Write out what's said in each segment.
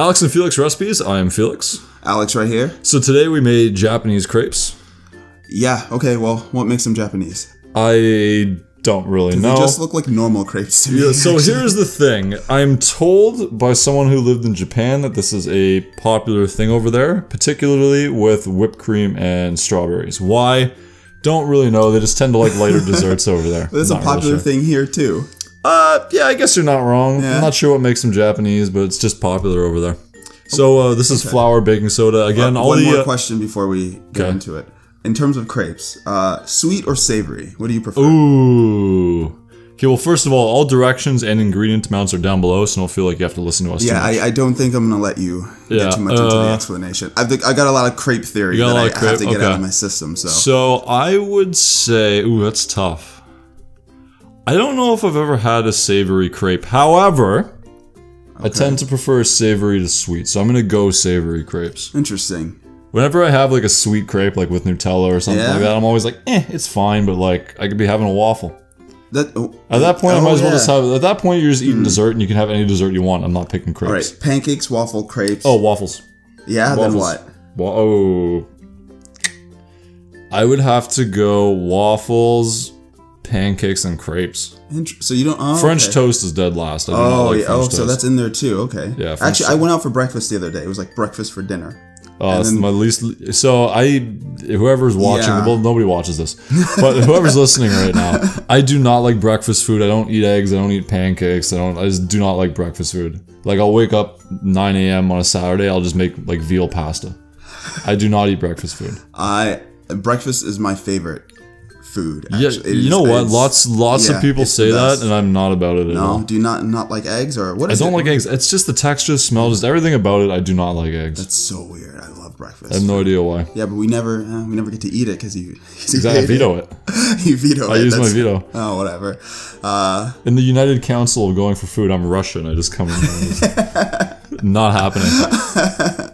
Alex and Felix recipes. I am Felix. Alex right here. So today we made Japanese crepes. Yeah, okay, well, what makes them Japanese? I don't really know. They just look like normal crepes to me. Yeah, so here's the thing. I'm told by someone who lived in Japan that this is a popular thing over there, particularly with whipped cream and strawberries. Why? Don't really know. They just tend to like lighter desserts over there. That's a Not really popular sure. thing here too. Uh, yeah, I guess you're not wrong. Yeah. I'm not sure what makes them Japanese, but it's just popular over there. So uh, this is flour, baking soda. Again, all One the more uh, question before we get Okay. into it. In terms of crepes, uh, sweet or savory? What do you prefer? Ooh. Okay, well, first of all, all directions and ingredient amounts are down below, so don't feel like you have to listen to us Yeah. I, I don't think I'm gonna let you Yeah, get too much into the uh, explanation. I've, I got a lot of crepe theory that I of have to get out of my system. So, So I would say, ooh, that's tough. I don't know if I've ever had a savory crepe. However, I tend to prefer savory to sweet, so I'm gonna go savory crepes. interesting. Whenever I have like a sweet crepe, like with Nutella or something Yeah? like that, I'm always like, eh, it's fine, but like I could be having a waffle. That oh, At that point, I oh, might as well yeah. Just have. At that point, you're just eating dessert, and you can have any dessert you want. I'm not picking crepes. right, pancakes, waffle, crepes. Oh, waffles. yeah. Then what? Wa- oh. I would have to go waffles, pancakes, and crepes. So you don't oh, French okay. toast is dead last. I do Oh, like yeah. French oh, toast. so that's in there too. Okay. Yeah, French Actually, I went out for breakfast the other day. It was like breakfast for dinner. Oh, then- my least. So I, whoever's watching, Yeah. well, nobody watches this, but whoever's listening right now, I do not like breakfast food. I don't eat eggs. I don't eat pancakes. I don't. I just do not like breakfast food. Like I'll wake up 9 a.m. on a Saturday. I'll just make like veal pasta. I do not eat breakfast food. I breakfast is my favorite food. Yeah, actually. It you is- know what? Lots, lots yeah, of people say that, and I'm not about it at all. Do you not not like eggs or what I don't it? like eggs. It's just the texture, smell, just everything about it. I do not like eggs. That's so weird. I love breakfast. I have no idea why. yeah, but we never uh, we never get to eat it because you, 'cause you Exactly, I veto it. it. you veto I it. use my veto. Oh, whatever. Uh, In the United Council of going for food, I'm Russian. I just come in. there and just- not happening.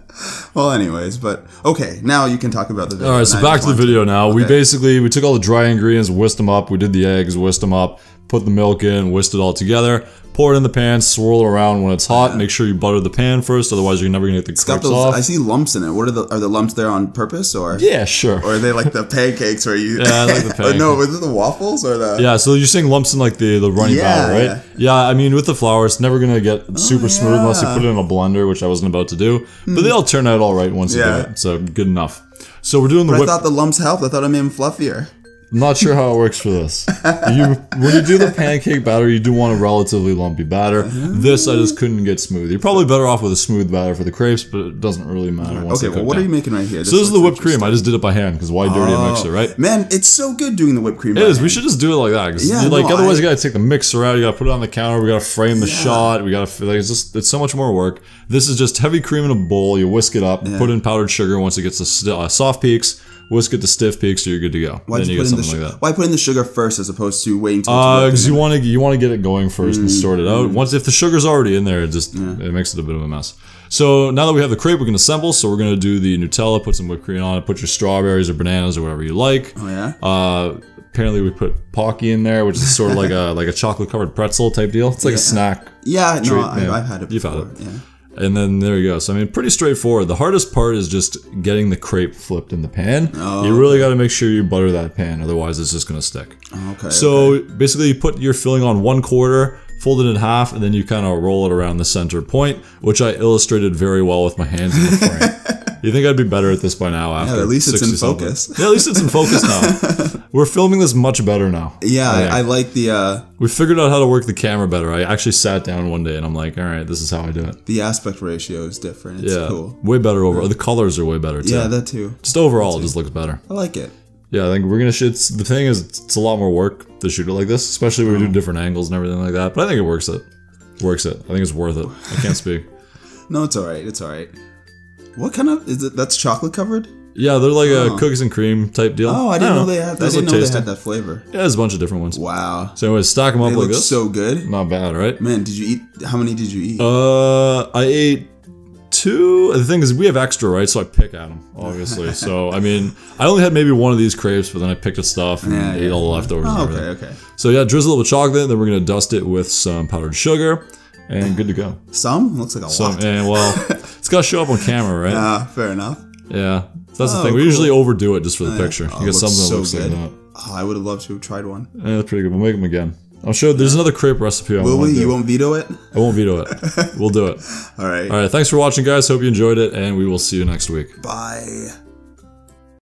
Well, anyways, but okay. Now you can talk about the video. All right, so back to the video now. We basically we took all the dry ingredients, whisked them up. We did the eggs, whisked them up, put the milk in, whisk it all together. Pour it in the pan, swirl it around when it's hot. Make sure you butter the pan first, otherwise you're never gonna get the It's got crepes those. off. I see lumps in it. What are the are the lumps there on purpose or yeah, sure. or are they like the pancakes where you? Yeah, I like the oh, no, pancakes. was it the waffles or the? Yeah, so you're saying lumps in like the, the runny Yeah, batter, right? yeah. Yeah. I mean with the flour, it's never gonna get oh, super smooth unless you put it in a blender, which I wasn't about to do. But they hmm. all turn out all right once you do it, so good enough. So we're doing the But I whip. thought the lumps helped. I thought I made them fluffier. I'm not sure how it works for this. You when you do the pancake batter, you do want a relatively lumpy batter. This I just couldn't get smooth. You're probably better off with a smooth batter for the crepes, but it doesn't really matter. Okay, well, what are you making right here? So this is the whipped cream. I just did it by hand because why dirty a mixer, right? Man, it's so good doing the whipped cream. It is. We should just do it like that. Yeah, you- like no, otherwise, I- you gotta take the mixer out. You gotta put it on the counter. We gotta frame the shot. We gotta like it's just it's so much more work. This is just heavy cream in a bowl. You whisk it up. Put in powdered sugar once it gets to uh, soft peaks. Whisk it to stiff peaks, so you're good to go. Why'd then you you, get something like that. Why put in the sugar first as opposed to waiting until Uh, because you want to you want to get it going first and sort it Mm. out. Once if the sugar's already in there, it just it makes it a bit of a mess. So now that we have the crepe, we can assemble. So we're gonna do the Nutella, put some whipped cream on it, put your strawberries or bananas or whatever you like. Oh yeah. Uh, apparently we put Pocky in there, which is sort of like a like a chocolate covered pretzel type deal. It's like a snack. yeah, no, treat, I, yeah. I've had it. You've had it. Yeah. And then there you go. So I mean, pretty straightforward. The hardest part is just getting the crepe flipped in the pan. Oh, you really got to make sure you butter that pan, otherwise it's just gonna stick. Okay. So basically, you put your filling on one quarter, fold it in half, and then you kind of roll it around the center point, which I illustrated very well with my hands in the frame. you think I'd be better at this by now? After Yeah, at least it's in 60 something. focus. Yeah, at least it's in focus now. We're filming this much better now. yeah. I, I like the uh, We figured out how to work the camera better. I actually sat down one day and I'm like, all right, this is how I do it. the aspect ratio is different. It's Yeah, cool. way better over. The colors are way better too. Yeah, that too. just overall, it just looks better. I like it. Yeah, I think we're gonna shoot. The thing is, it's, it's a lot more work to shoot it like this, especially when we do different angles and everything like that. But I think it works. It works. It. I think it's worth it. I can't speak. No, it's all right. It's all right. What kind of is it? That's chocolate covered. Yeah, they're like a cookies and cream type deal. Oh, I didn't don't know they had. I didn't know tasty. they had that flavor. Yeah, there's a bunch of different ones. Wow, So anyways, stack them up they like look this. so good. Not bad, right? Man, did you eat? How many did you eat? Uh, I ate two. The thing is, we have extra, right? So I pick at them, obviously. so I mean, I only had maybe one of these crepes, but then I picked at stuff and Yeah, ate yeah. all the leftovers. oh, okay, okay. So yeah, drizzle it with chocolate. Then we're gonna dust it with some powdered sugar, and good to go. Some looks like a So lot. and well, It's got to show up on camera, right? Ah, fair enough. Yeah. That's the Oh, thing. We cool. usually overdo it just for the picture. Oh, You get something that so looks good. like that. Oh, I would have loved to have tried one. Yeah, that's pretty good. We'll make them again. I'm sure there's another crepe recipe I Will we? to You won't veto it? I won't veto it. We'll do it. All right. All right. Thanks for watching, guys. Hope you enjoyed it, and we will see you next week. Bye.